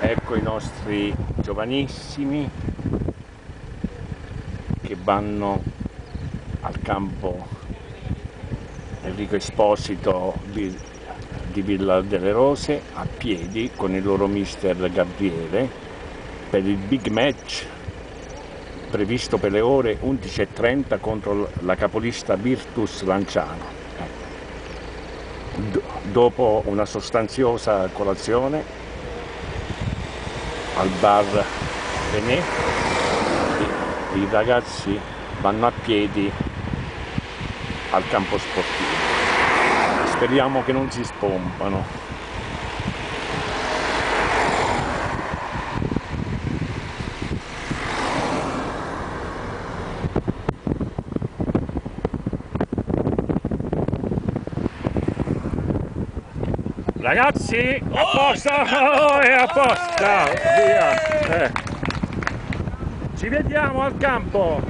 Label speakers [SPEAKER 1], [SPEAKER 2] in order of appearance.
[SPEAKER 1] ecco i nostri giovanissimi che vanno al campo Enrico Esposito di, Villa delle Rose a piedi con il loro mister Gabriele per il big match previsto per le ore 11.30 contro la capolista Virtus Lanciano. D dopo una sostanziosa colazione al bar René i, ragazzi vanno a piedi al campo sportivo. Speriamo che non si spompano. Ragazzi, a posto, oh, è a posto, via. Eh. Ci vediamo al campo.